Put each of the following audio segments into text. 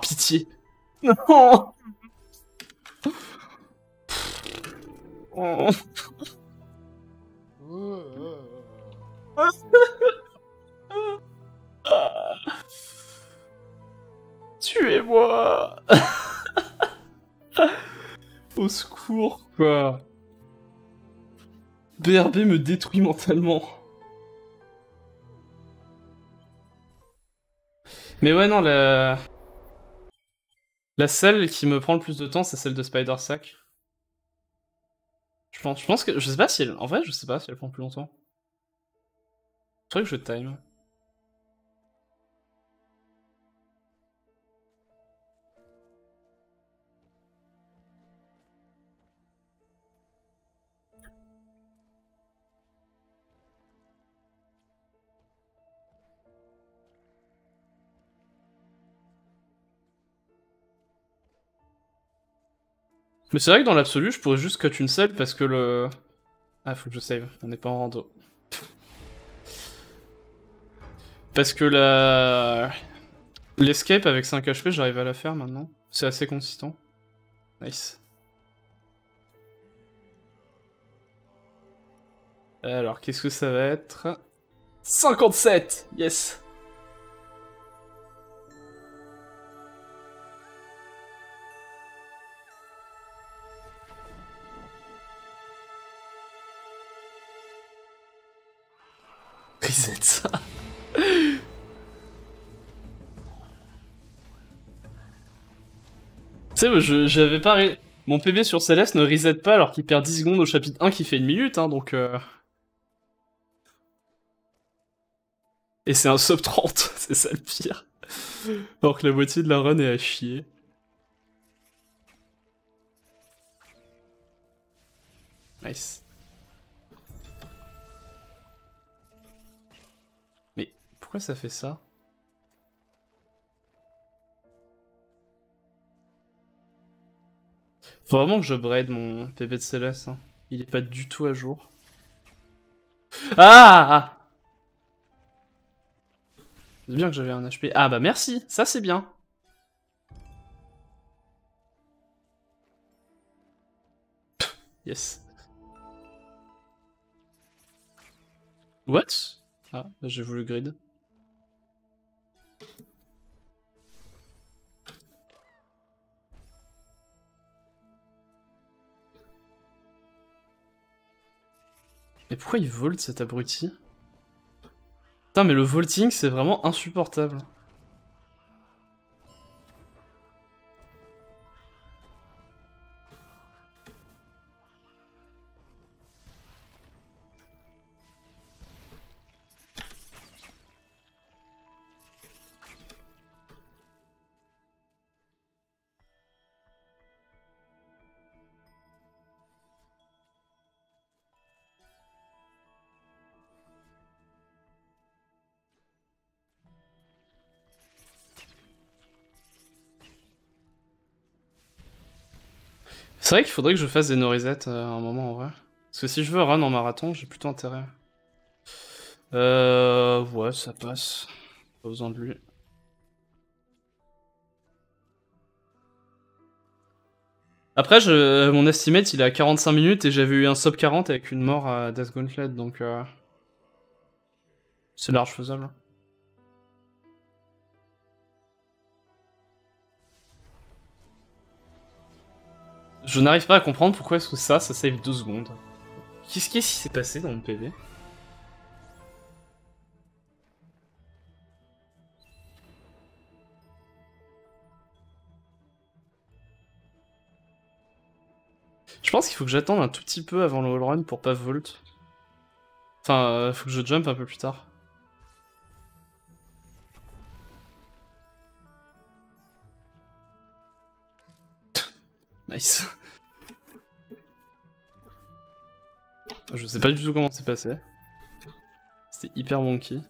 Pitié. Non. Tuez-moi Au secours, quoi. BRB me détruit mentalement. Mais ouais, non, la... La celle qui me prend le plus de temps, c'est celle de Spider Sack. Je pense, je pense que... Je sais pas si elle... En vrai, je sais pas si elle prend plus longtemps. C'est vrai que je time. Mais c'est vrai que dans l'absolu, je pourrais juste cut une selle parce que le... Ah, faut que je save, on n'est pas en rando. Parce que la... L'escape avec 5 HP, j'arrive à la faire maintenant. C'est assez consistant. Nice. Alors, qu'est-ce que ça va être? 57 Yes j'avais pas... Mon PB sur Céleste ne reset pas alors qu'il perd 10 secondes au chapitre 1 qui fait une minute, hein, donc... Euh... Et c'est un sub 30, c'est ça le pire. Alors que la moitié de la run est à chier. Nice. Pourquoi ça fait ça? Faut vraiment que je braid mon PB de Céleste. Hein. Il est pas du tout à jour. Ah C'est bien que j'avais un HP. Ah bah merci, ça c'est bien. Yes. What? Ah, j'ai voulu grid. Mais pourquoi il volte cet abruti? Putain mais le vaulting c'est vraiment insupportable. Vrai qu'il faudrait que je fasse des no reset euh, à un moment en vrai. Parce que si je veux run en marathon, j'ai plutôt intérêt. Euh... Ouais, ça passe. Pas besoin de lui. Après, je... mon estimate, il est à 45 minutes et j'avais eu un sub 40 avec une mort à Death Gauntlet, donc... Euh... C'est large faisable. Je n'arrive pas à comprendre pourquoi est-ce que ça, ça save 2 secondes. Qu'est-ce qui s'est passé dans mon PV Je pense qu'il faut que j'attende un tout petit peu avant le wall run pour pas volt. Enfin, euh, faut que je jump un peu plus tard. Nice. Je sais pas du tout comment c'est passé. C'était hyper monkey.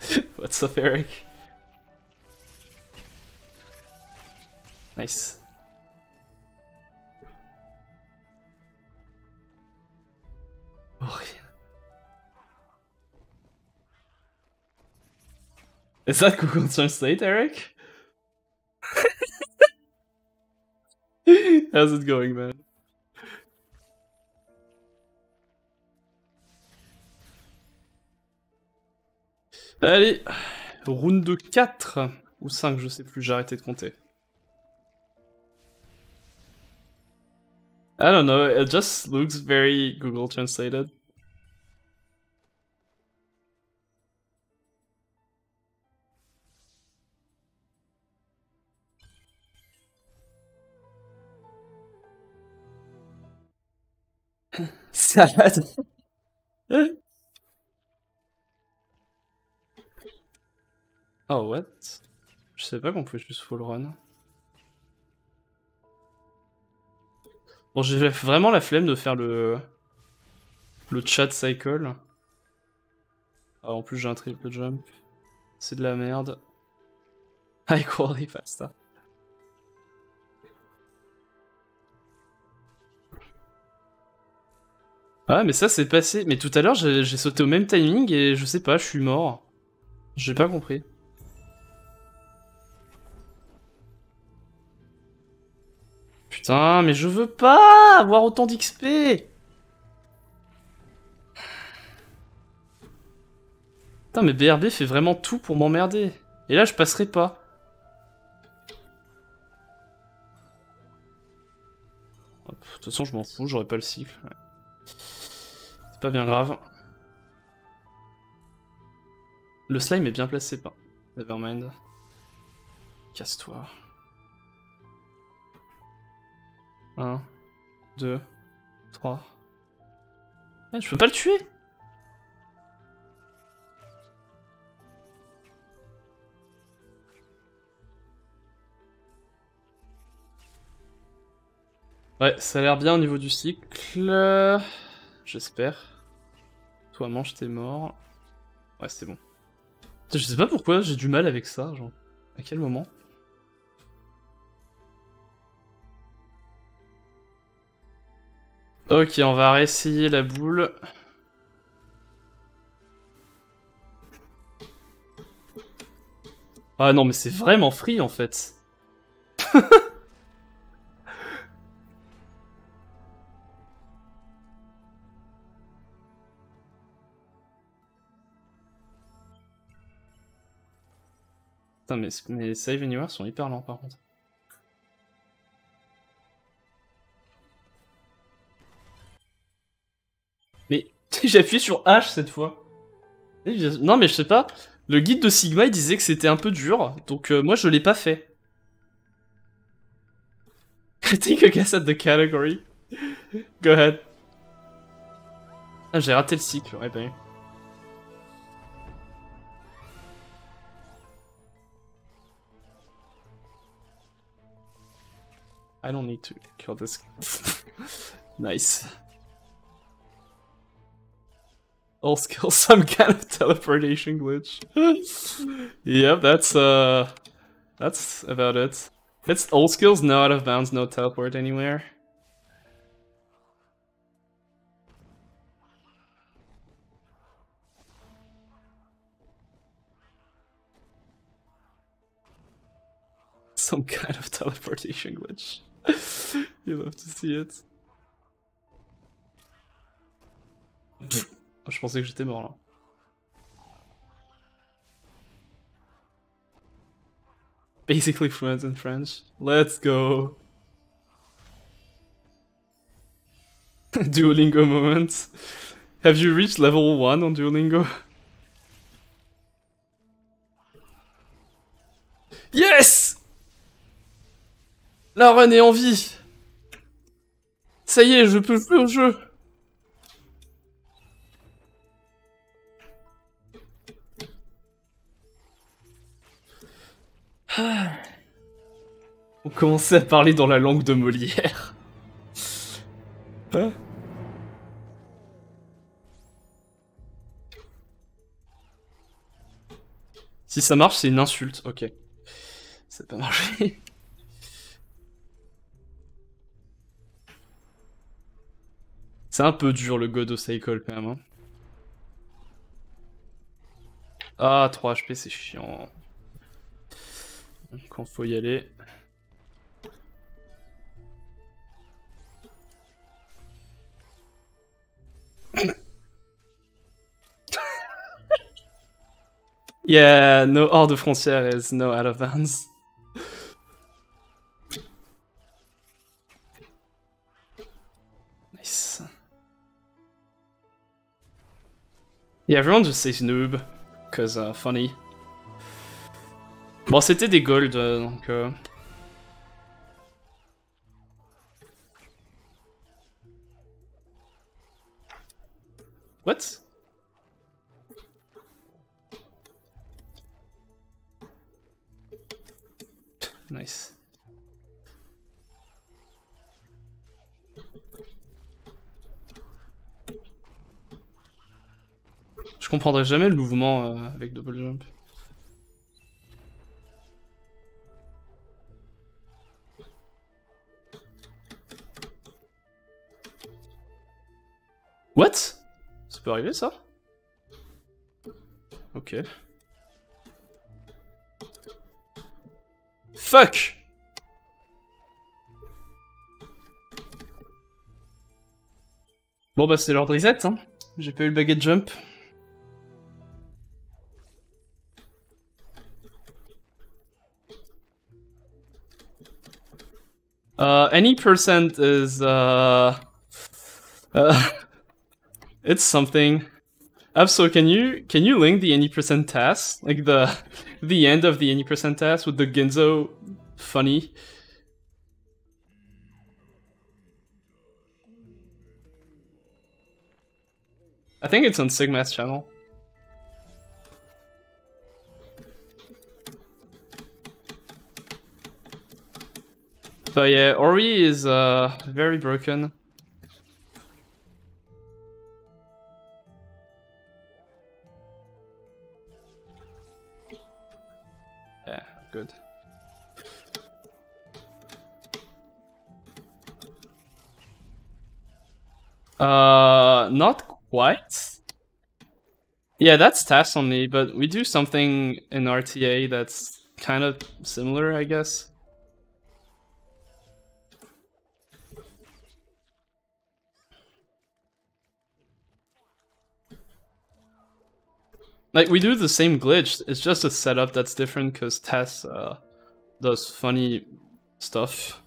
What's up, Eric? Nice. Oh, Is that Google Translate, Eric? How's it going, man? Allez, round 4 ou 5, je sais plus, j'ai arrêté de compter. I don't know, it just looks very Google translated. Oh, what? Je sais pas qu'on pouvait juste full run. Bon, j'ai vraiment la flemme de faire le... Le chat cycle. Ah, en plus j'ai un triple jump. C'est de la merde. High quality pasta. Ah mais ça c'est passé. Mais tout à l'heure j'ai sauté au même timing et je sais pas, je suis mort. J'ai pas compris. Putain, mais je veux pas avoir autant d'XP Putain, mais BRB fait vraiment tout pour m'emmerder. Et là, je passerai pas. De toute façon, je m'en fous, j'aurai pas le cycle. Pas bien grave. Le slime est bien placé, pas. Nevermind. Casse-toi. 1, 2, 3. je peux pas le tuer Ouais, ça a l'air bien au niveau du cycle. J'espère. Toi, mange, t'es mort. Ouais, c'est bon. Je sais pas pourquoi j'ai du mal avec ça, genre. À quel moment? Ok, on va réessayer la boule. Ah non, mais c'est vraiment free en fait. Putain, mais, mais Save Anywhere sont hyper lents par contre. Mais j'ai appuyé sur H cette fois. Non mais je sais pas, le guide de Sigma il disait que c'était un peu dur, donc euh, moi je l'ai pas fait. Think I guess at the category. Go ahead. Ah j'ai raté le cycle, ouais bah I don't need to kill this. nice. All skills, some kind of teleportation glitch. yep, that's uh, that's about it. It's all skills, no out of bounds, no teleport anywhere. Some kind of teleportation glitch. you love to see it. Je pensais que j'étais mort là. Basically fluent in French. Let's go. Duolingo moment. Have you reached level 1 on Duolingo? Yes La run est en vie Ça y est, je peux plus au jeu On commençait à parler dans la langue de Molière. Hein? Si ça marche, c'est une insulte. Ok. Ça n'a pas marché. C'est un peu dur le God of Cycle quand même. Hein. Ah, 3 HP, c'est chiant. Quand faut y aller. yeah, no hors de frontière is no out of bounds. Yeah, everyone just says noob, cause uh, funny. Bon, c'était des golds, euh, donc... Euh... What? Nice. Je comprendrai jamais le mouvement euh, avec double jump. What? Ça peut arriver ça? Ok. Fuck Bon bah c'est l'ordre reset, hein. J'ai pas eu le baguette jump. Uh, any percent is, uh... uh it's something. Abso, can you can you link the any percent task, like the the end of the any percent task with the Ginzo funny? I think it's on Sigma's channel. But yeah, Ori is uh, very broken. Yeah, good. Uh, not quite. Yeah, that's task only, but we do something in RTA that's kind of similar, I guess. Like, we do the same glitch, it's just a setup that's different because Tess uh, does funny stuff.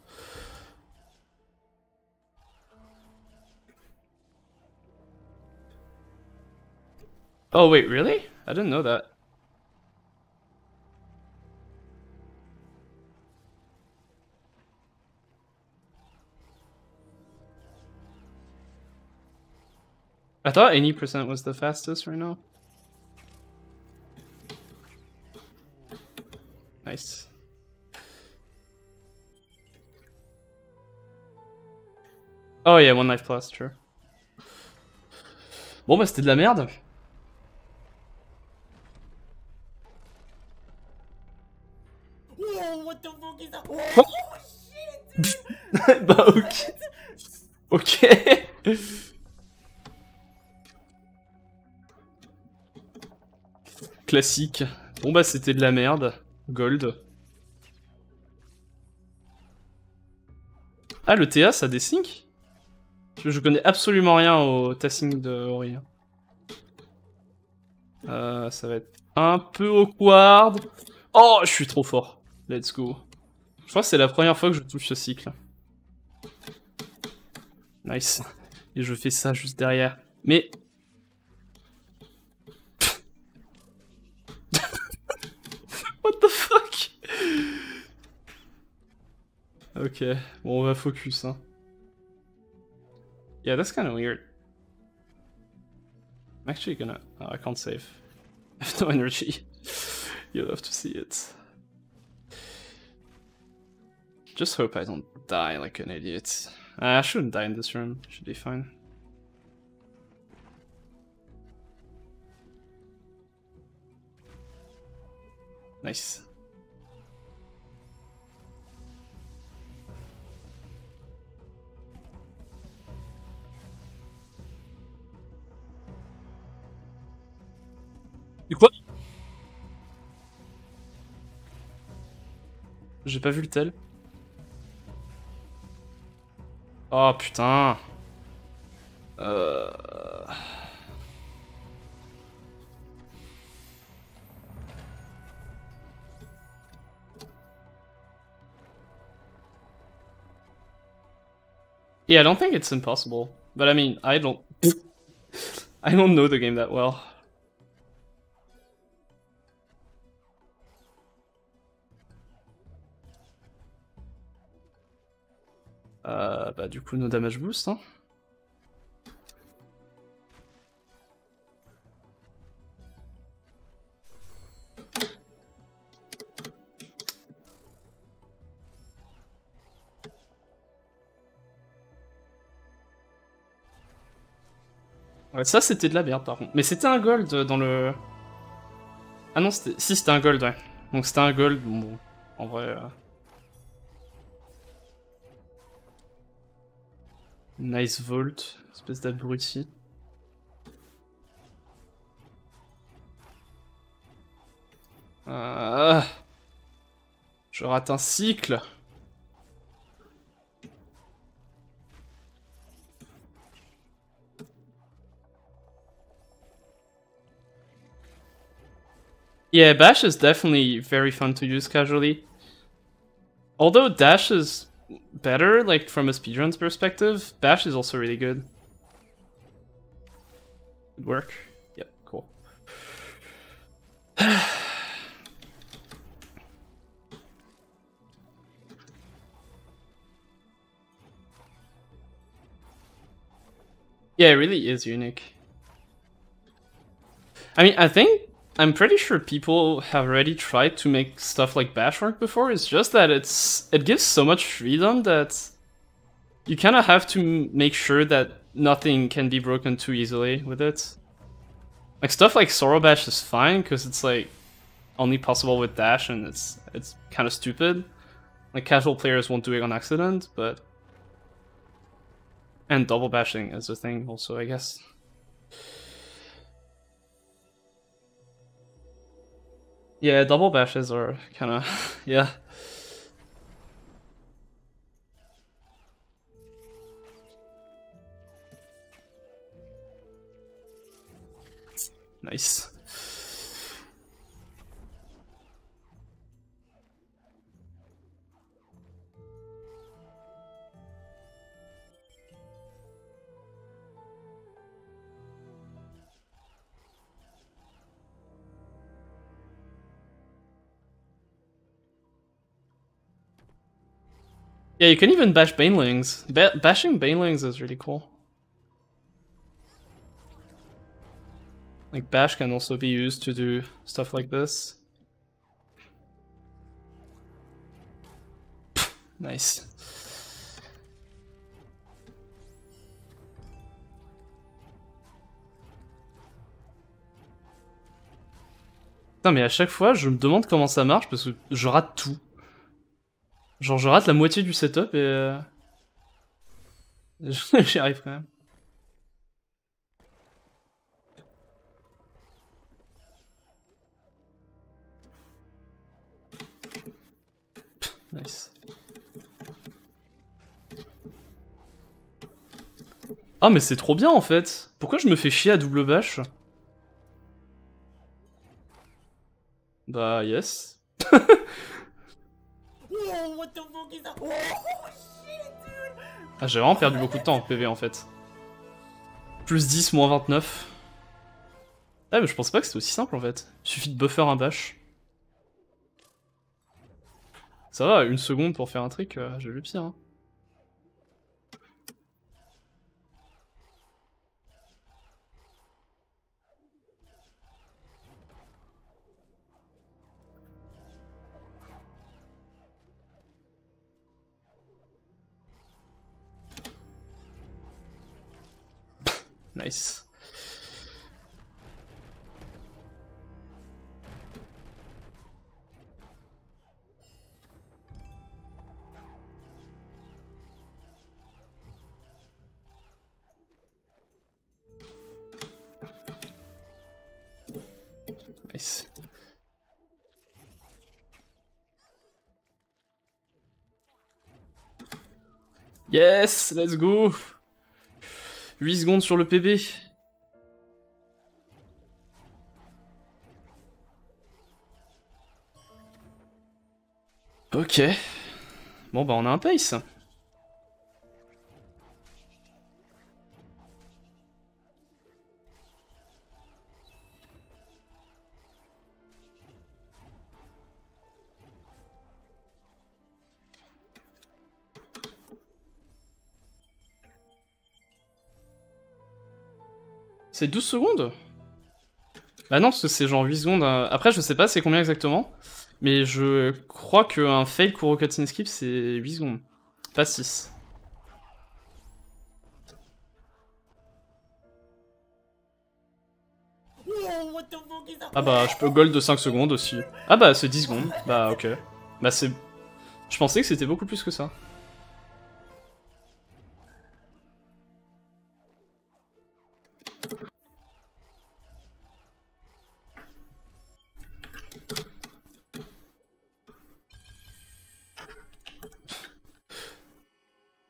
Oh wait, really? I didn't know that. I thought 80% was the fastest right now. Nice. Oh yeah, one life plus, true. Bon bah c'était de la merde. Whoa, what the fuck is that? Oh, shit, bah ok. Ok. Classique. Bon bah c'était de la merde. Gold. Ah, le TA, ça je, je, connais absolument rien au tassing de Ori. Euh, ça va être un peu awkward. Oh, je suis trop fort. Let's go. Je crois que c'est la première fois que je touche ce cycle. Nice. Et je fais ça juste derrière. Mais Ok, bon on va focus hein. Yeah, that's kind of weird. I'm actually gonna... Oh, I can't save. I have no energy. You'll have to see it. Just hope I don't die like an idiot. Uh, I shouldn't die in this room, should be fine. Nice. Du quoi J'ai pas vu le tel. Oh putain. Euh... Yeah, I don't think it's impossible. But I mean, I don't... I don't know the game that well. Du coup, no damage boost, hein. Ouais, ça c'était de la merde par contre. Mais c'était un gold dans le... Ah non. Si, c'était un gold, ouais. Donc c'était un gold, bon, en vrai... Euh... Nice Volt, espèce d'abruti. Ah, je rate un cycle. Yeah, Bash is definitely very fun to use casually. Although Dash is better, like from a speedrun's perspective, Bash is also really good. Good work. Yep, cool. yeah, it really is unique. I mean, I think I'm pretty sure people have already tried to make stuff like Bash work before. It's just that it's it gives so much freedom that you kind of have to make sure that nothing can be broken too easily with it. Like stuff like Sorrow Bash is fine because it's like only possible with Dash and it's it's kind of stupid. Like casual players won't do it on accident, but and double bashing is a thing also, I guess. Yeah, double bashes are kind of, yeah. Nice. Yeah, you can even bash Banelings. Ba bashing Banelings is really cool. Like, bash can also be used to do stuff like this. nice. Putain, mais à chaque fois, je me demande comment ça marche parce que je rate tout. Genre je rate la moitié du setup et... Euh... J'y arrive quand même. nice. Ah mais c'est trop bien en fait Pourquoi je me fais chier à double bash Bah yes. Ah, j'ai vraiment perdu beaucoup de temps en PV en fait. Plus 10, moins 29. Ah, mais je pensais pas que c'était aussi simple en fait. Il suffit de buffer un bash. Ça va, une seconde pour faire un trick, euh, j'ai vu pire. Hein. Nice. Nice. Yes, let's go. 8 secondes sur le PB. Ok. Bon bah on a un pace. C'est 12 secondes Bah non, parce que c'est genre 8 secondes. Euh, après, je sais pas c'est combien exactement. Mais je crois qu'un fail Kuro Cutscene Skip, c'est 8 secondes. Pas 6. Ah bah, je peux gold de 5 secondes aussi. Ah bah, c'est 10 secondes. Bah, ok. Bah, c'est... Je pensais que c'était beaucoup plus que ça.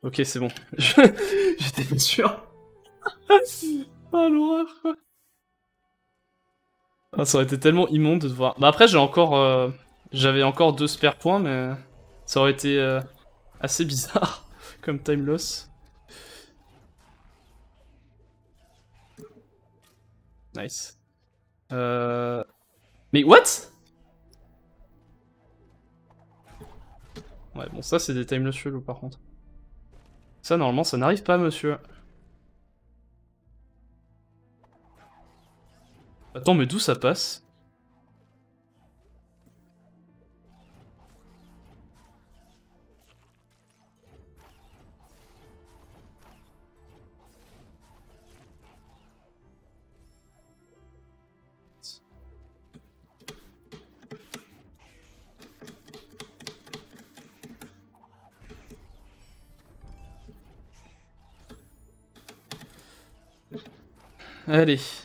Ok, c'est bon. J'étais sûr. ah, l'horreur, quoi. Ah, ça aurait été tellement immonde de voir. Bah après, j'ai encore... Euh, j'avais encore deux spare points, mais... Ça aurait été euh, assez bizarre comme time loss. Nice. Euh... Mais what? Ouais, bon ça c'est des time loss chelous par contre. Ça, normalement, ça n'arrive pas, monsieur. Attends, mais d'où ça passe? Allez.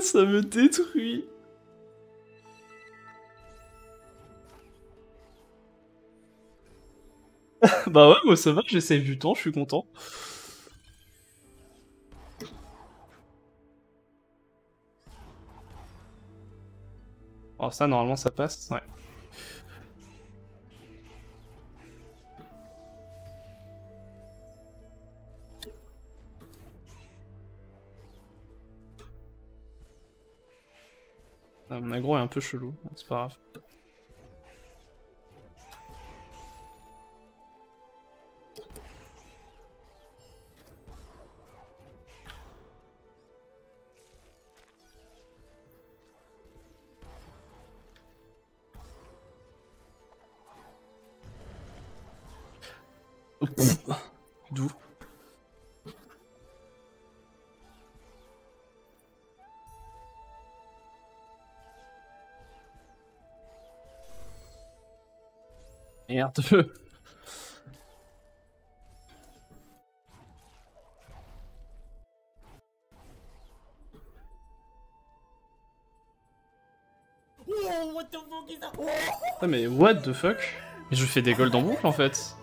Ça me détruit. bah ouais, moi ça va, j'essaie du temps, je suis content. Oh ça normalement ça passe, ouais. Mon aggro est un peu chelou, c'est pas grave. Merde. Ah mais what the fuck? Mais je fais des golds en boucle en fait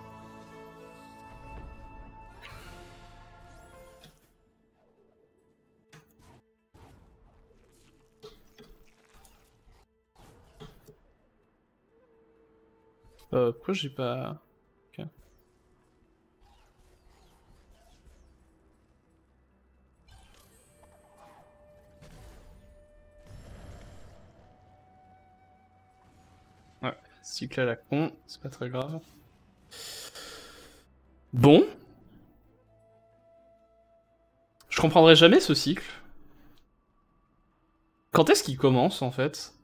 Euh, pourquoi j'ai pas... Ouais, cycle à la con, c'est pas très grave. Bon. Je comprendrai jamais ce cycle. Quand est-ce qu'il commence en fait?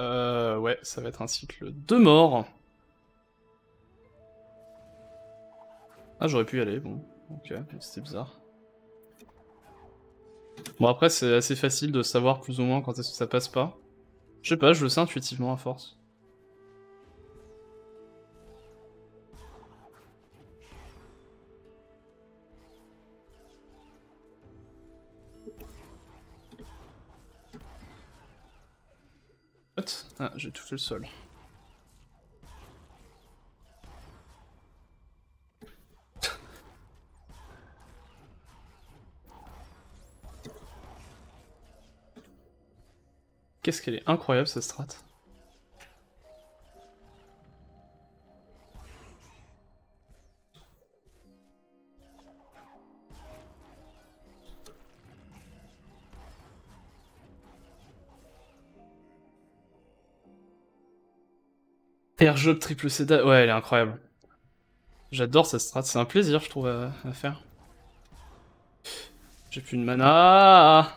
Euh, ouais, ça va être un cycle de mort. Ah, j'aurais pu y aller, bon. Ok, c'était bizarre. Bon, après, c'est assez facile de savoir plus ou moins quand est-ce que ça passe pas. Je sais pas, je le sais intuitivement à force. Ah, j'ai tout fait le sol. Qu'est-ce qu'elle est incroyable cette strat. Airjob triple Seda, ouais, elle est incroyable. J'adore cette strat, c'est un plaisir, je trouve, à, faire. J'ai plus de mana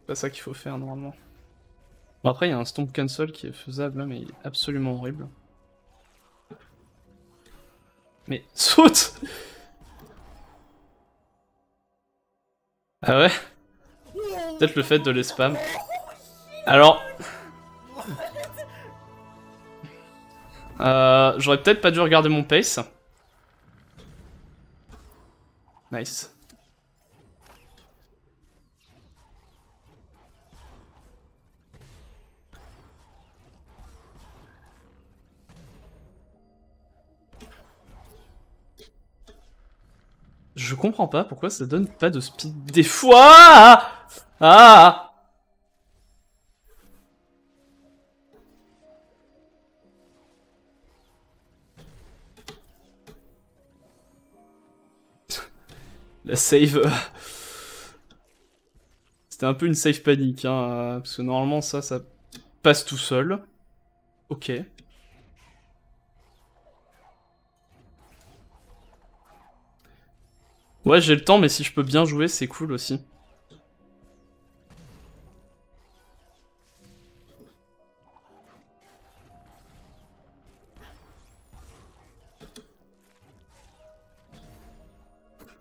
C'est pas ça qu'il faut faire, normalement. Bon, après, il y a un Stomp Cancel qui est faisable, mais il est absolument horrible. Mais, saute Ah ouais? Peut-être le fait de les spam. Alors... Euh, J'aurais peut-être pas dû regarder mon pace. Nice. Je comprends pas pourquoi ça donne pas de speed des fois. Ah La save... Euh, c'était un peu une save panique, hein, parce que normalement ça, ça passe tout seul. Ok. Ouais, j'ai le temps, mais si je peux bien jouer, c'est cool aussi.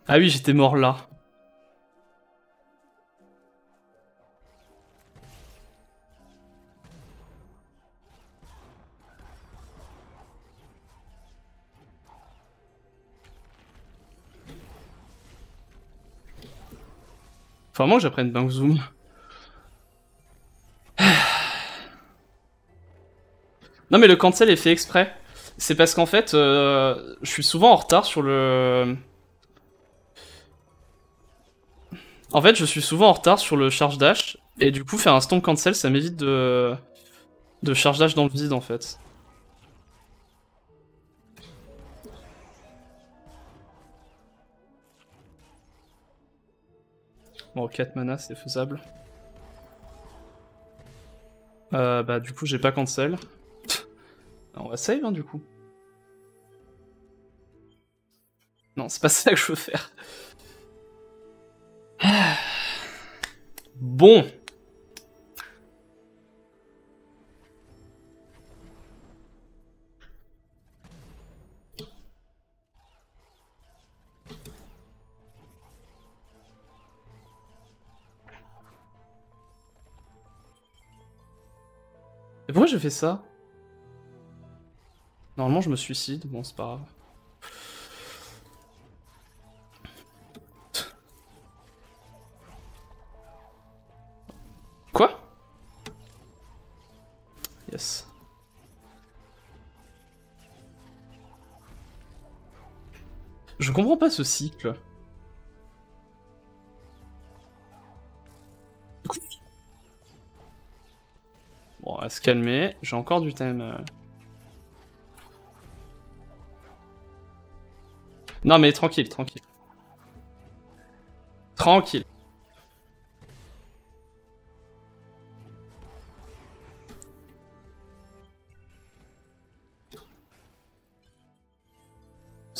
Ah oui, j'étais mort là. Enfin, moi j'apprenne Bang Zoom. Non mais le cancel est fait exprès. C'est parce qu'en fait, euh, je suis souvent en retard sur le... En fait, je suis souvent en retard sur le charge dash, et du coup, faire un stomp cancel, ça m'évite de... de charge dash dans le vide, en fait. Bon, 4 mana, c'est faisable. Euh, bah, du coup, j'ai pas cancel. On va save, hein, du coup. Non, c'est pas ça que je veux faire. Bon. Et pourquoi je fais ça? Normalement je me suicide, bon c'est pas grave. Pas ce cycle? Bon, à se calmer. J'ai encore du time. euh. Non mais tranquille, tranquille. Tranquille.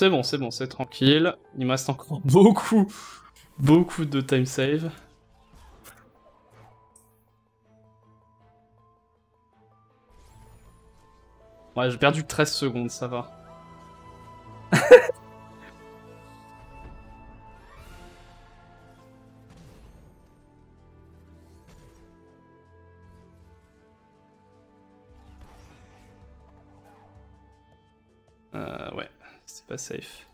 C'est bon, c'est bon, c'est tranquille. Il me reste encore beaucoup, beaucoup de time save. Ouais, j'ai perdu 13 secondes, ça va. C'est pas safe.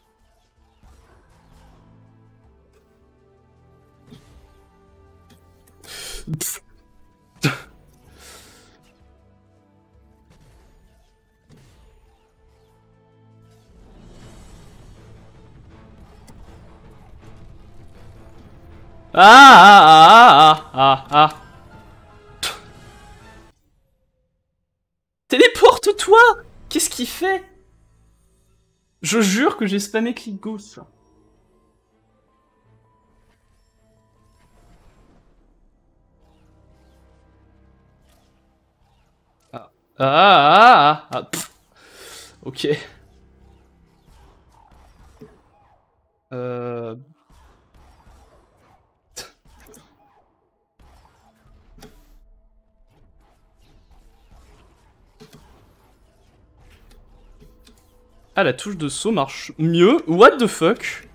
Ah ah ah ah ah ah Téléporte-toi Qu'est-ce qu'il fait? Je jure que j'ai spammé clic gauche. Ah ah ah ah, ah pff. Ok. Ah, la touche de saut marche mieux What the fuck?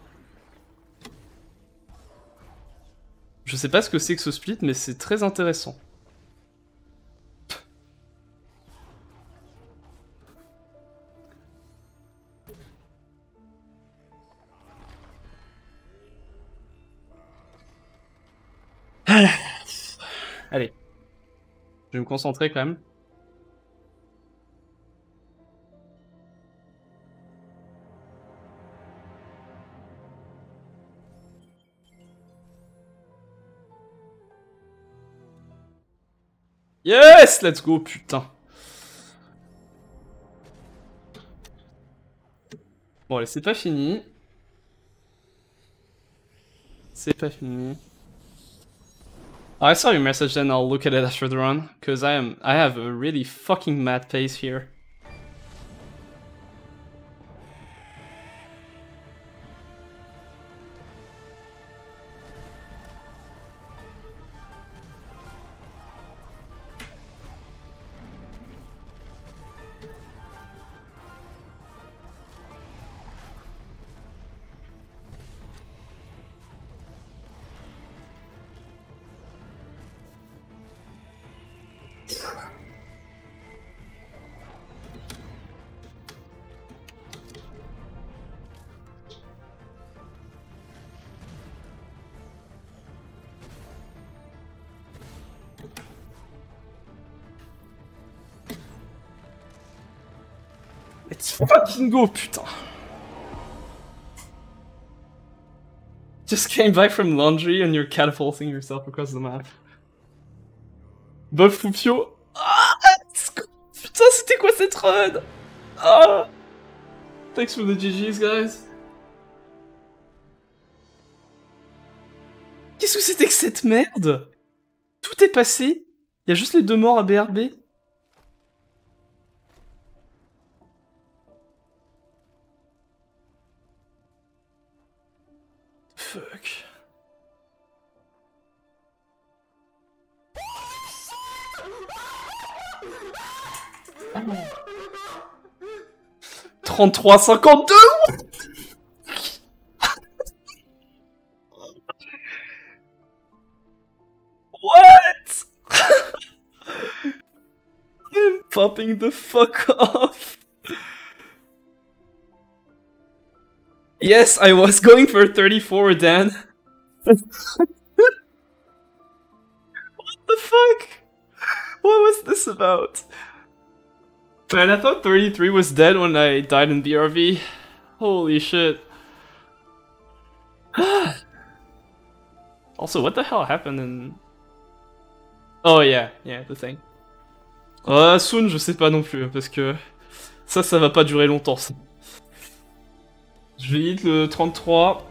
Je sais pas ce que c'est que ce split, mais c'est très intéressant. Allez. Je vais me concentrer quand même. Yes Let's go, putain. Bon, allez, c'est pas fini. C'est pas fini. I saw your message then I'll look at it after the run, cause I am I have a really fucking mad pace here. Let's fucking go, putain. Just came back from laundry and you're catapulting yourself across the map. Bof Fupio. Ah. Putain, c'était quoi cette run? Ah. Thanks for the GG's, guys. Qu'est-ce que c'était que cette merde? Tout est passé. Il y a juste les deux morts à BRB. 33,52 What? I'm popping the fuck off. Yes, I was going for 34, Dan. what the fuck? What was this about? Man, I thought 33 was dead when I died in BRV. Holy shit. also, what the hell happened in... Oh yeah, yeah, the thing. Ah, soon, je sais pas non plus, parce que ça, ça va pas durer longtemps. Je vais hit le 33.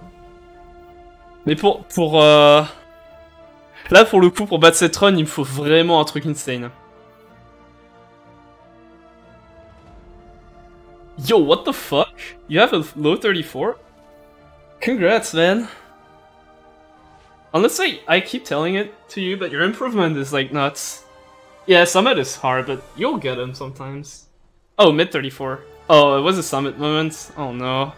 Mais pour... pour euh... Là, pour le coup, pour battre cette run, il me faut vraiment un truc insane. Yo, what the fuck? You have a low 34? Congrats, man. Honestly, I keep telling it to you, but your improvement is like nuts. Yeah, summit is hard, but you'll get him sometimes. Oh, mid 34. Oh, it was a summit moment. Oh no.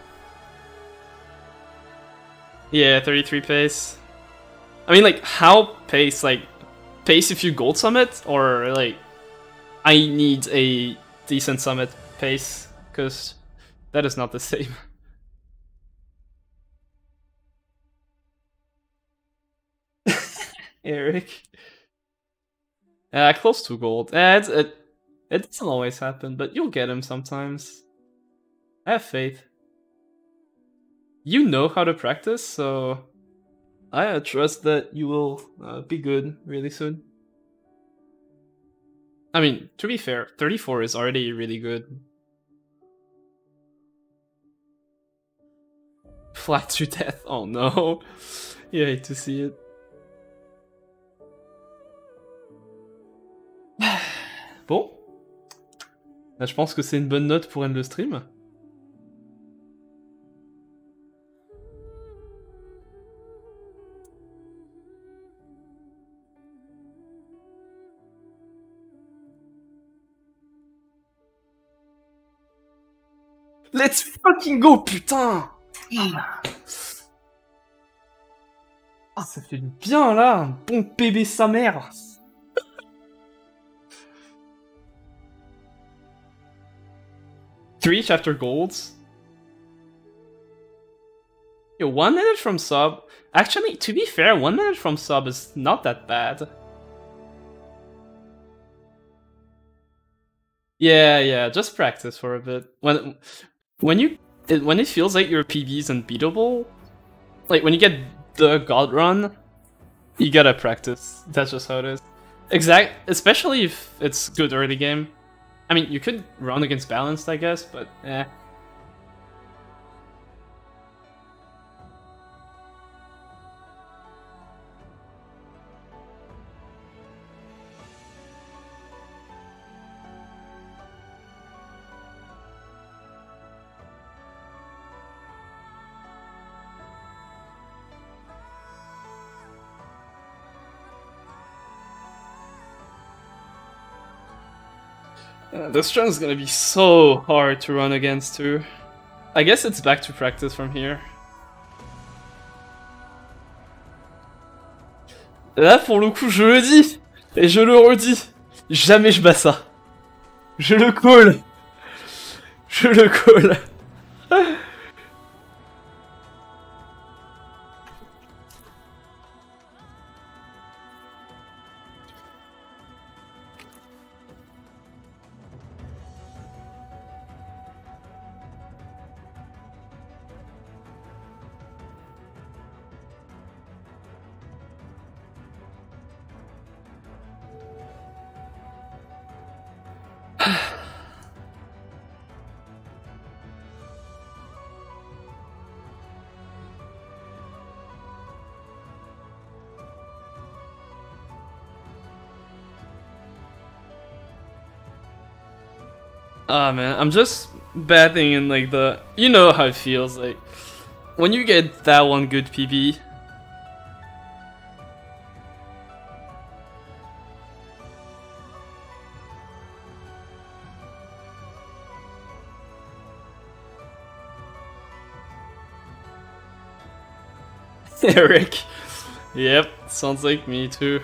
Yeah, 33 pace. I mean, like, how pace? Like, pace if you gold summit? Or, like, I need a decent summit pace? Because that is not the same. Eric. Uh, close to gold. Uh, it, it, it doesn't always happen, but you'll get him sometimes. I have faith. You know how to practice, so I uh, trust that you will uh, be good really soon. I mean, to be fair, 34 is already really good. Flat to death. Oh no. you hate to see it. Bon. Je pense que c'est une bonne note pour end le stream. Let's fucking go, putain Ah, ça fait du bien, là Un bon bébé sa mère Three chapter golds. Yo, one minute from sub. Actually, to be fair, one minute from sub is not that bad. Yeah, yeah, just practice for a bit. When when you it, when it feels like your PB is unbeatable, like when you get the god run, you gotta practice. That's just how it is. Exact, especially if it's good early game. I mean, you could run against balanced, I guess, but eh. This run's gonna be so hard to run against too. I guess it's back to practice from here. Là, pour le coup, je le dis, et je le redis, jamais je bats ça. Je le call. Je le call. Ah man, I'm just bathing in like the you know how it feels like when you get that one good PB. Eric. Yep, sounds like me too.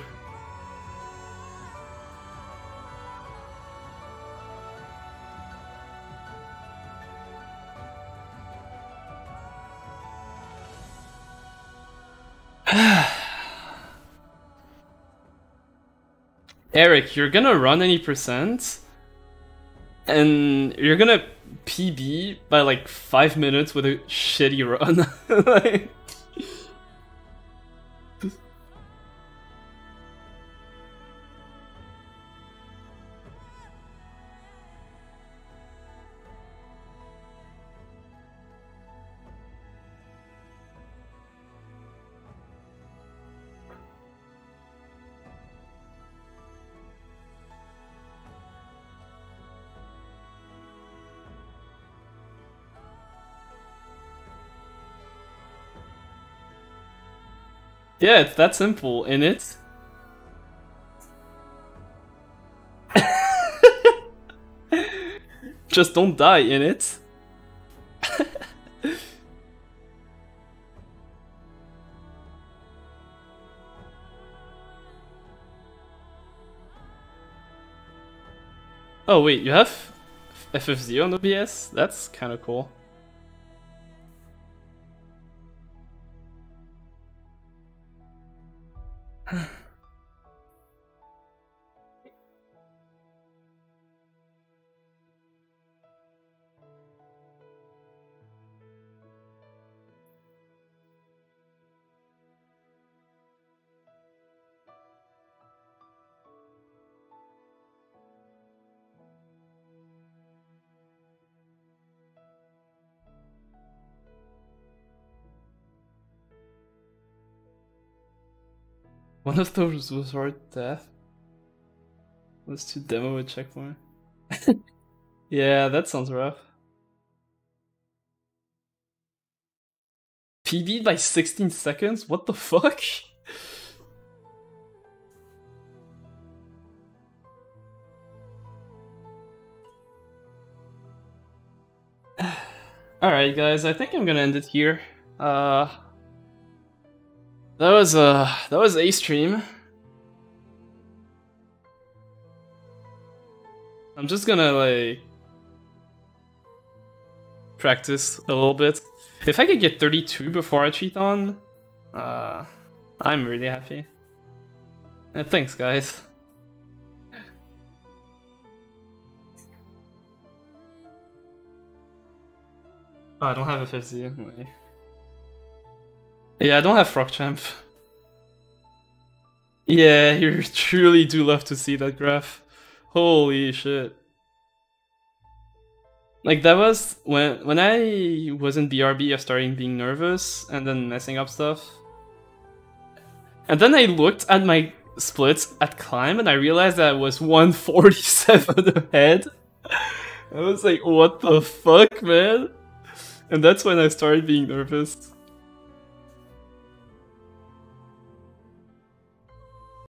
Eric, you're gonna run any percent, and you're gonna PB by like five minutes with a shitty run. like... Yeah, it's that simple, in it. Just don't die in it. oh wait, you have FFZ on OBS? That's kind of cool. One of those was hard death. Was to demo a checkpoint. yeah, that sounds rough. PB by 16 seconds? What the fuck? Alright guys, I think I'm gonna end it here. Uh, that was uh that was a stream. I'm just gonna like practice a little bit. If I could get 32 before I cheat on, uh, I'm really happy. And thanks, guys. Oh, I don't have a 50 anyway. Yeah, I don't have Frog Champ. Yeah, you truly do love to see that graph. Holy shit. Like that was when when I was in BRB I started being nervous and then messing up stuff. And then I looked at my splits at climb and I realized that I was 147 ahead. I was like, what the fuck, man? And that's when I started being nervous.